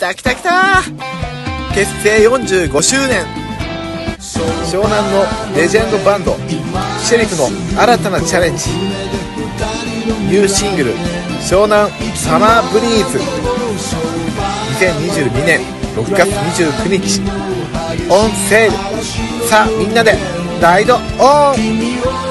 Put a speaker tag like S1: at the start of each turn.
S1: た来た来た。結成45周年。湘南のレジェンドバンド。シェリフの新たなチャレンジ。ニューシングル「湘南サマーブリーズ」2022年6月29日オンセールさあみんなでライドオン